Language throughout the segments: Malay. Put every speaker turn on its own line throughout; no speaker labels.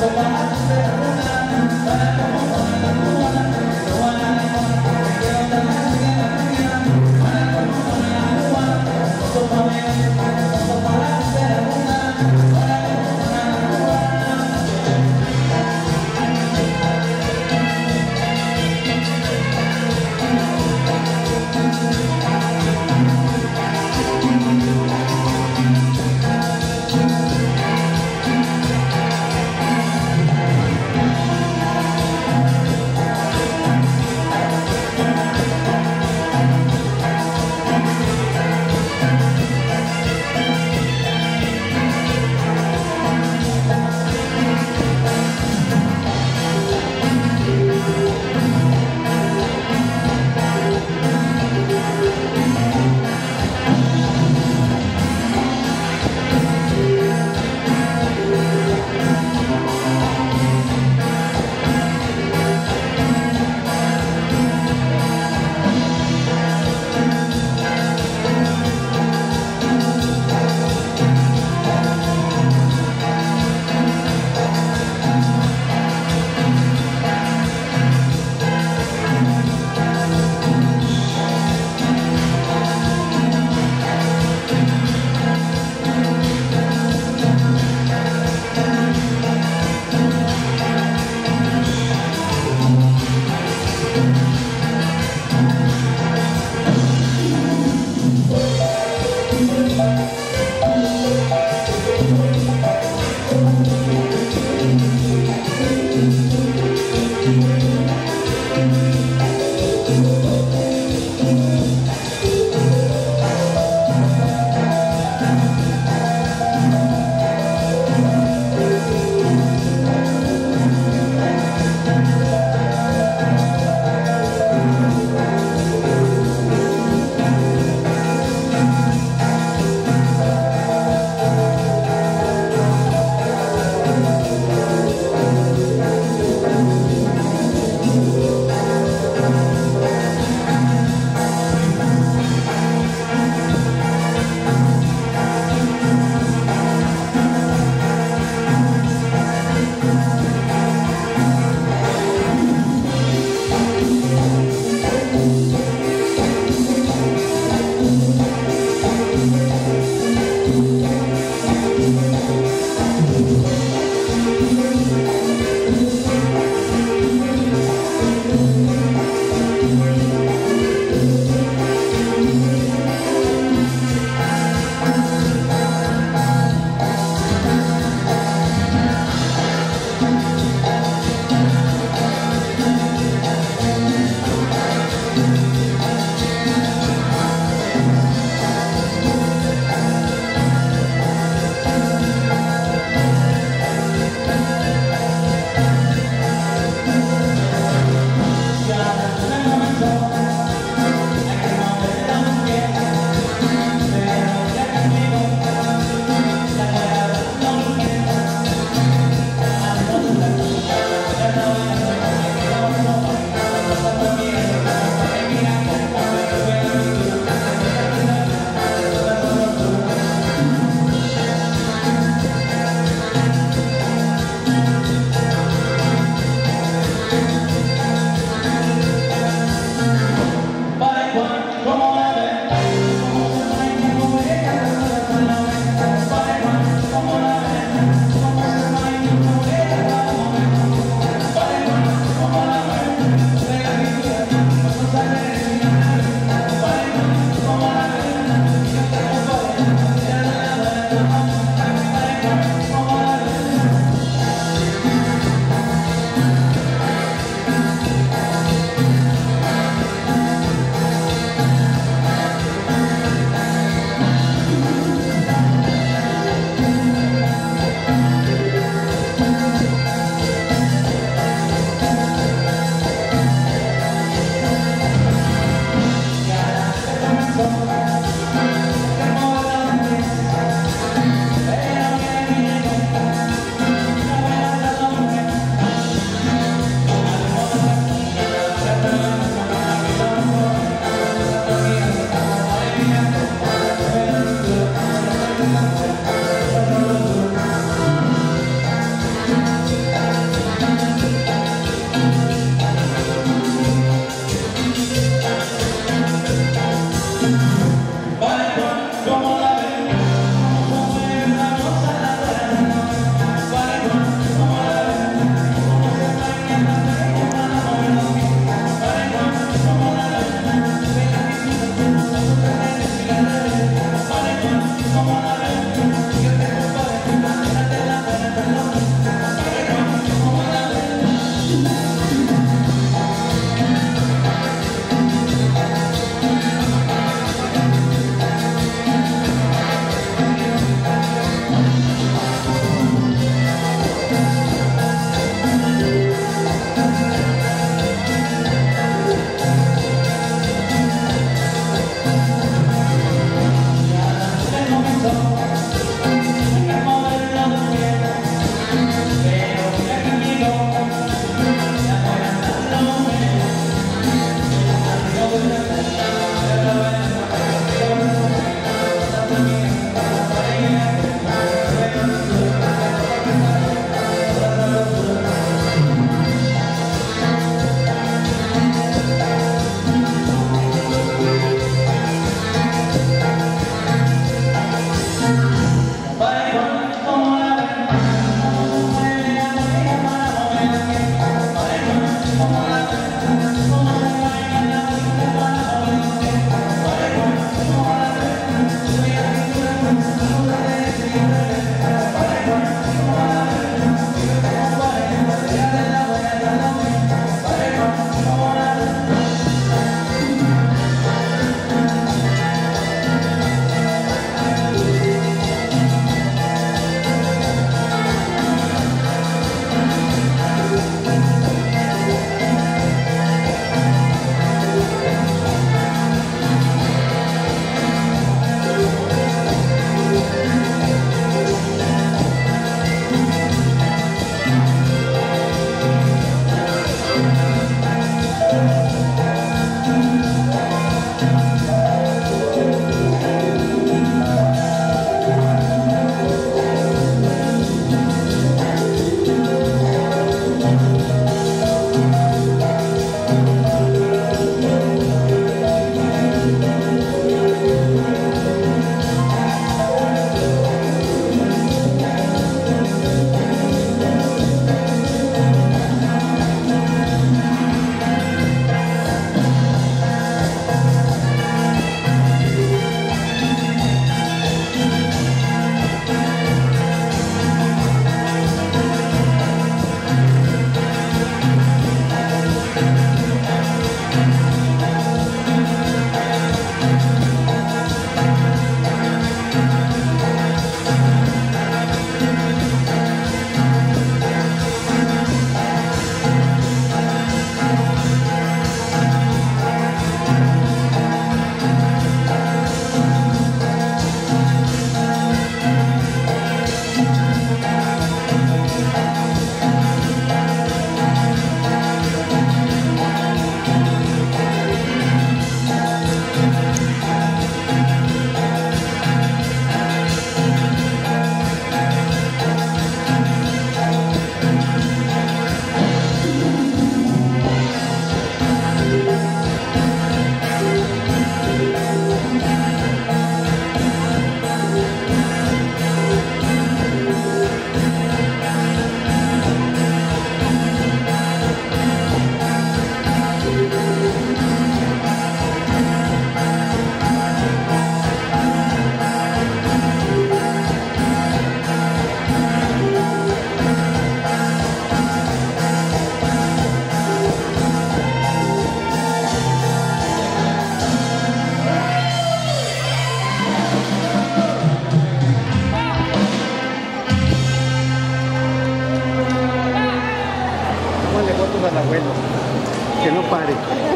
Thank you.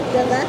Pare. ¿Verdad?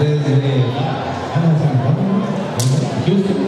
네, 네. 하나, 둘, 셋.